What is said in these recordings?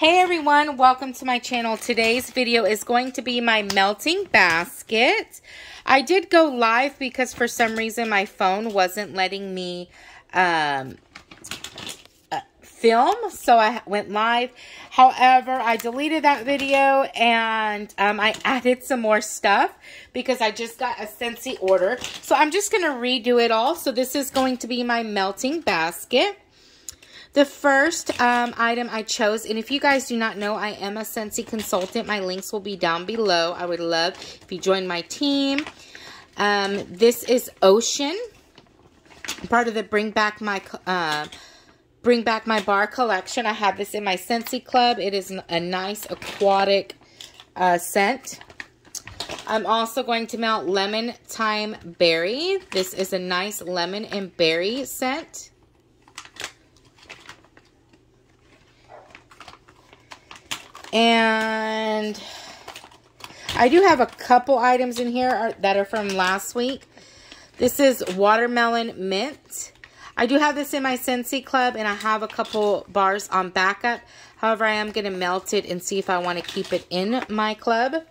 Hey everyone, welcome to my channel. Today's video is going to be my melting basket. I did go live because for some reason my phone wasn't letting me um, uh, film, so I went live. However, I deleted that video and um, I added some more stuff because I just got a Scentsy order. So I'm just going to redo it all. So this is going to be my melting basket. The first um, item I chose, and if you guys do not know, I am a Scentsy consultant. My links will be down below. I would love if you join my team. Um, this is Ocean, part of the Bring Back My uh, Bring Back My Bar collection. I have this in my Scentsy Club. It is a nice aquatic uh, scent. I'm also going to melt Lemon Thyme Berry. This is a nice lemon and berry scent. And I do have a couple items in here that are from last week. This is Watermelon Mint. I do have this in my Scentsy Club, and I have a couple bars on backup. However, I am going to melt it and see if I want to keep it in my club.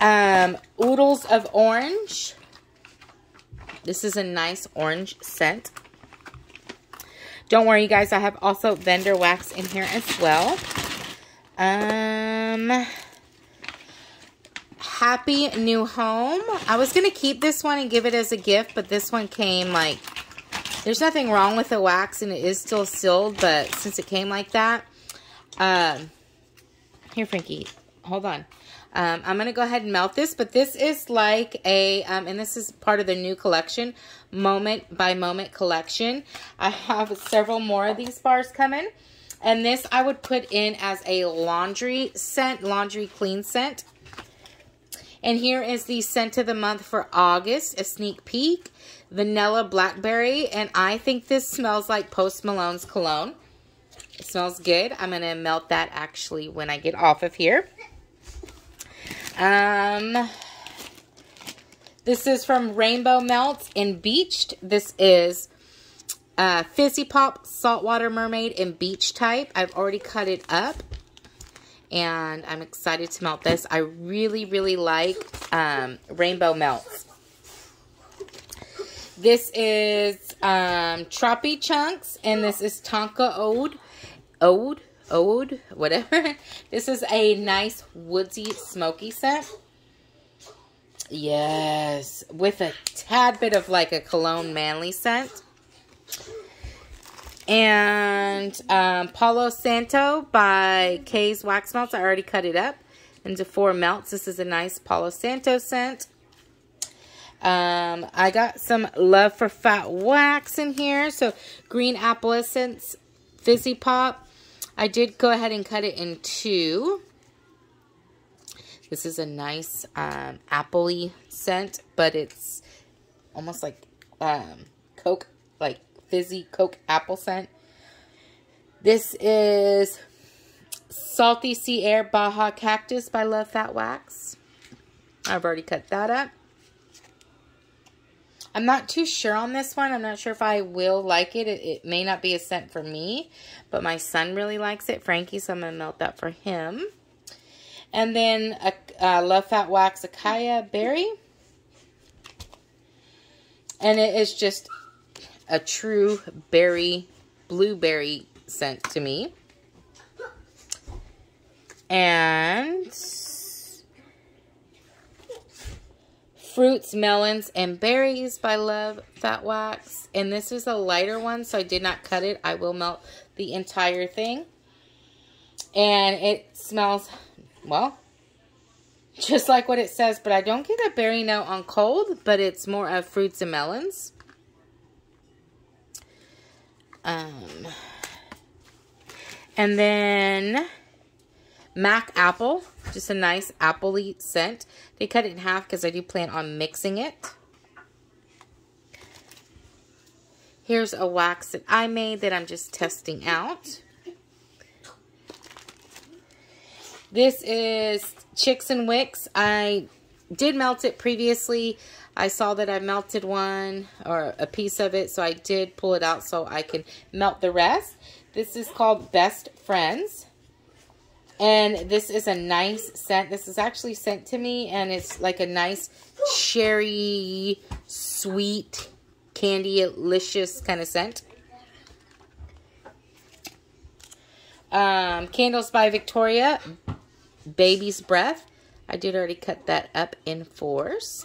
Um, Oodles of Orange. This is a nice orange scent. Don't worry, you guys. I have also vendor wax in here as well. Um, Happy New Home. I was going to keep this one and give it as a gift, but this one came like, there's nothing wrong with the wax and it is still sealed, but since it came like that, um, here, Frankie, hold on. Um, I'm going to go ahead and melt this, but this is like a, um, and this is part of the new collection, Moment by Moment collection. I have several more of these bars coming. And this I would put in as a laundry scent, laundry clean scent. And here is the scent of the month for August, a sneak peek. Vanilla Blackberry. And I think this smells like Post Malone's cologne. It smells good. I'm going to melt that actually when I get off of here. Um, this is from Rainbow Melt in Beached. This is uh, Fizzy Pop Saltwater Mermaid in Beach Type. I've already cut it up. And I'm excited to melt this. I really, really like um, Rainbow Melts. This is um, Tropi Chunks. And this is Tonka Ode. Ode? Ode? Whatever. this is a nice woodsy smoky scent. Yes. With a tad bit of like a cologne manly scent. And um, Palo Santo by Kay's Wax Melts. I already cut it up into four melts. This is a nice Palo Santo scent. Um, I got some Love for Fat Wax in here. So, Green Apple Essence, Fizzy Pop. I did go ahead and cut it in two. This is a nice um, appley scent, but it's almost like um, Coke, like fizzy Coke apple scent. This is Salty Sea Air Baja Cactus by Love Fat Wax. I've already cut that up. I'm not too sure on this one. I'm not sure if I will like it. It, it may not be a scent for me, but my son really likes it, Frankie, so I'm going to melt that for him. And then a, uh, Love Fat Wax Akaya Berry. And it is just a true berry, blueberry scent to me. And Fruits, Melons, and Berries by Love Fat Wax. And this is a lighter one, so I did not cut it. I will melt the entire thing. And it smells, well, just like what it says, but I don't get a berry note on cold, but it's more of fruits and melons. Um, and then Mac Apple, just a nice appley scent. They cut it in half because I do plan on mixing it. Here's a wax that I made that I'm just testing out. This is Chicks and Wicks. I did melt it previously. I saw that I melted one or a piece of it, so I did pull it out so I can melt the rest. This is called Best Friends. And this is a nice scent. This is actually sent to me, and it's like a nice cherry, sweet, candy-licious kind of scent. Um, Candles by Victoria, Baby's Breath. I did already cut that up in fours.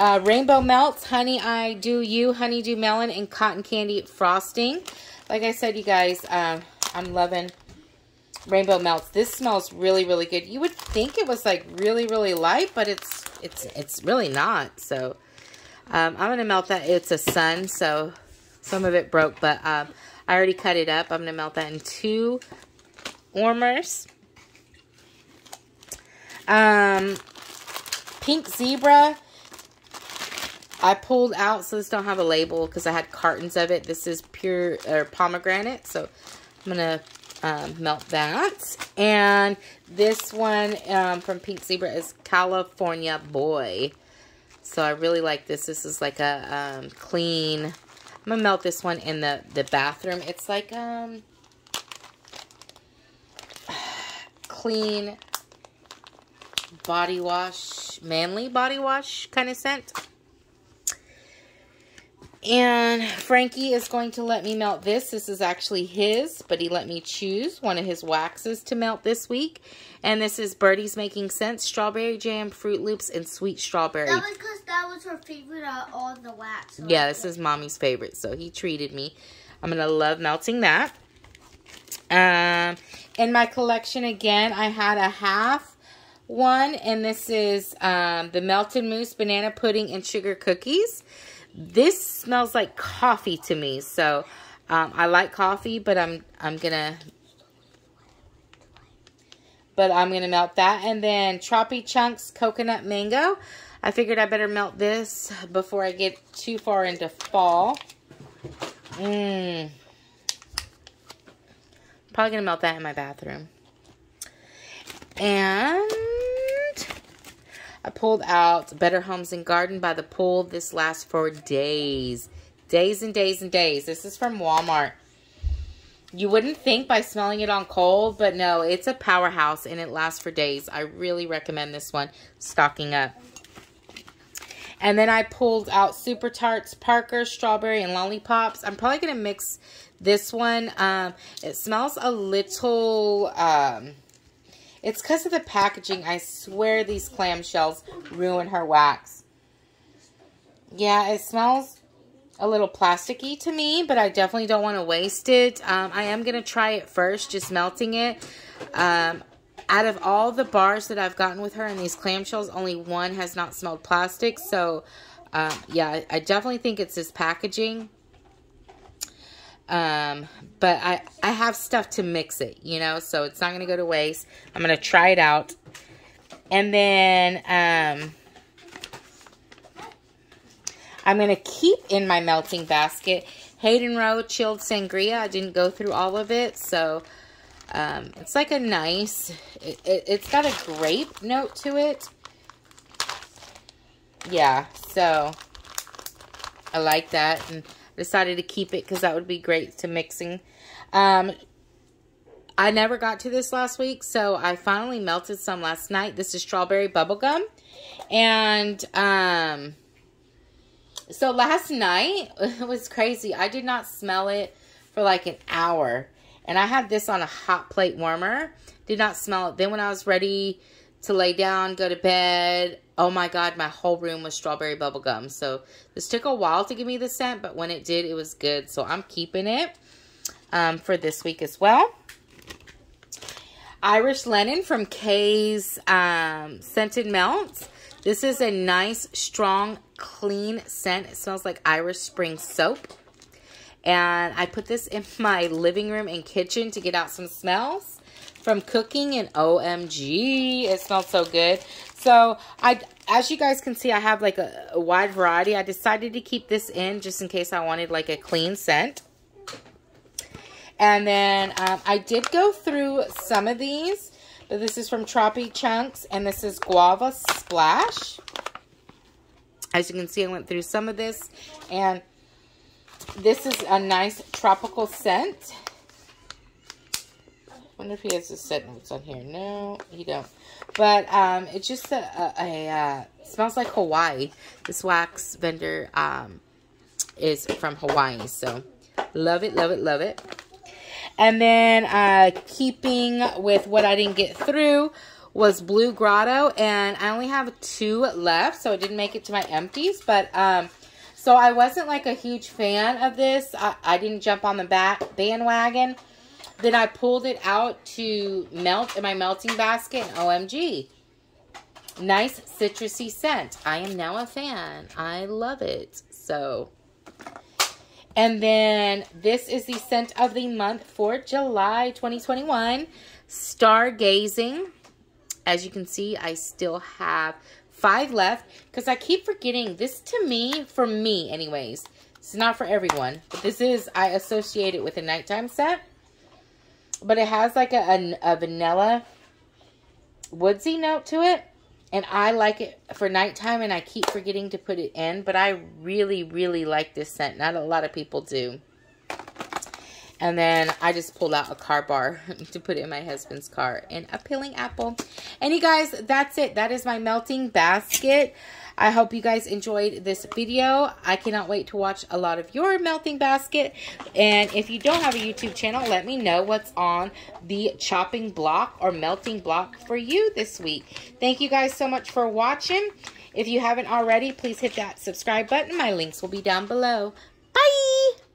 Uh, Rainbow Melts, Honey I Do You, Honeydew Melon, and Cotton Candy Frosting. Like I said, you guys, um, I'm loving Rainbow Melts. This smells really, really good. You would think it was like really, really light, but it's it's it's really not. So um, I'm going to melt that. It's a sun, so some of it broke, but um, I already cut it up. I'm going to melt that in two warmers. Um, Pink Zebra I pulled out, so this don't have a label because I had cartons of it. This is pure or pomegranate, so I'm going to um, melt that. And this one um, from Pink Zebra is California Boy. So I really like this. This is like a um, clean... I'm going to melt this one in the, the bathroom. It's like um clean body wash, manly body wash kind of scent. And Frankie is going to let me melt this. This is actually his, but he let me choose one of his waxes to melt this week. And this is Birdie's Making Sense, Strawberry Jam, Fruit Loops, and Sweet Strawberry. That was because that was her favorite of all the wax. Yeah, this is Mommy's favorite, so he treated me. I'm going to love melting that. Um, in my collection, again, I had a half one, and this is um, the Melted Mousse Banana Pudding and Sugar Cookies. This smells like coffee to me. So um, I like coffee, but I'm I'm gonna but I'm gonna melt that. And then Tropi Chunks Coconut Mango. I figured I better melt this before I get too far into fall. Mmm. Probably gonna melt that in my bathroom. And I pulled out Better Homes and Garden by the pool. This lasts for days. Days and days and days. This is from Walmart. You wouldn't think by smelling it on cold, but no, it's a powerhouse and it lasts for days. I really recommend this one, stocking up. And then I pulled out Super Tarts, Parker, Strawberry, and Lollipops. I'm probably going to mix this one. Um, it smells a little... Um, it's because of the packaging. I swear these clamshells ruin her wax. Yeah, it smells a little plasticky to me, but I definitely don't want to waste it. Um, I am going to try it first, just melting it. Um, out of all the bars that I've gotten with her in these clamshells, only one has not smelled plastic. So, um, yeah, I definitely think it's this packaging. Um, but I, I have stuff to mix it, you know, so it's not going to go to waste. I'm going to try it out. And then, um, I'm going to keep in my melting basket Hayden Row Chilled Sangria. I didn't go through all of it, so um, it's like a nice, it, it, it's got a grape note to it. Yeah, so I like that. And decided to keep it because that would be great to mixing. Um, I never got to this last week, so I finally melted some last night. This is strawberry bubblegum. And, um, so last night, it was crazy. I did not smell it for like an hour. And I had this on a hot plate warmer. Did not smell it. Then when I was ready to lay down, go to bed, oh my god, my whole room was strawberry bubblegum. So this took a while to give me the scent, but when it did, it was good. So I'm keeping it um, for this week as well. Irish Linen from Kay's um, Scented Melts. This is a nice, strong, clean scent. It smells like Irish Spring soap. And I put this in my living room and kitchen to get out some smells from cooking and OMG, it smells so good. So I, as you guys can see, I have like a, a wide variety. I decided to keep this in just in case I wanted like a clean scent. And then um, I did go through some of these. But this is from Tropi Chunks. And this is Guava Splash. As you can see, I went through some of this. And this is a nice tropical scent. wonder if he has the scent notes on here. No, he don't. But um, it's just a, a, a uh, smells like Hawaii. This wax vendor um, is from Hawaii. So love it, love it, love it. And then uh, keeping with what I didn't get through was Blue Grotto. And I only have two left. So I didn't make it to my empties. But um, so I wasn't like a huge fan of this. I, I didn't jump on the back bandwagon. Then I pulled it out to melt in my melting basket. And OMG. Nice citrusy scent. I am now a fan. I love it. So, and then this is the scent of the month for July 2021. Stargazing. As you can see, I still have five left because I keep forgetting this to me, for me anyways, it's not for everyone, but this is, I associate it with a nighttime set, but it has like a, a, a vanilla woodsy note to it, and I like it for nighttime, and I keep forgetting to put it in, but I really, really like this scent. Not a lot of people do. And then I just pulled out a car bar to put in my husband's car and a peeling apple. And you guys, that's it. That is my melting basket. I hope you guys enjoyed this video. I cannot wait to watch a lot of your melting basket. And if you don't have a YouTube channel, let me know what's on the chopping block or melting block for you this week. Thank you guys so much for watching. If you haven't already, please hit that subscribe button. My links will be down below. Bye!